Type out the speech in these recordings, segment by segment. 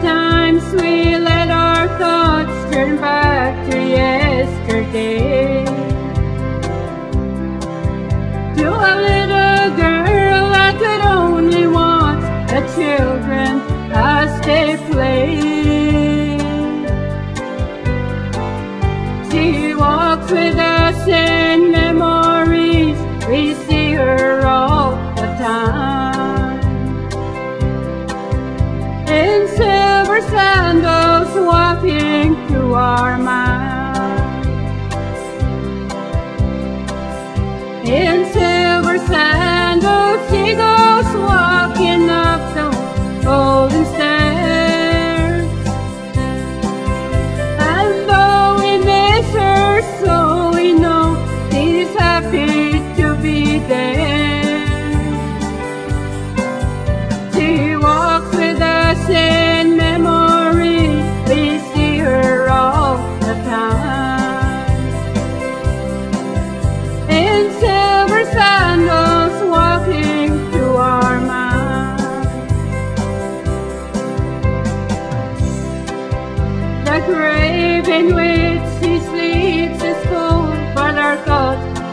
times we let our thoughts turn back to yesterday. To a little girl I could only want the children I stay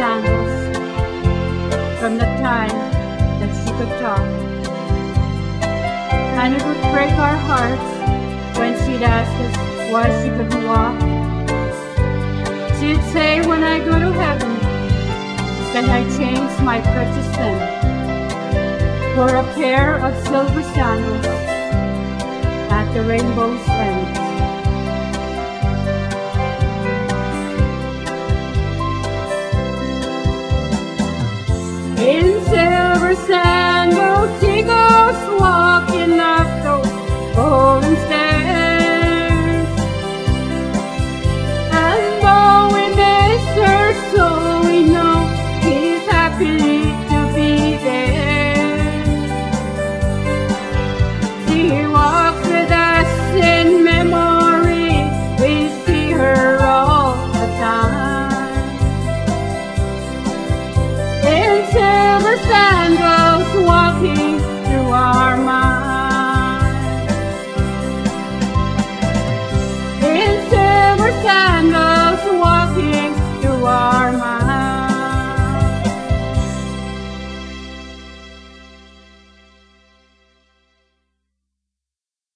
Sandals from the time that she could talk. And it would break our hearts when she'd ask us why she couldn't walk. She'd say, when I go to heaven, then I change my precious thing for a pair of silver sandals at the rainbow's end.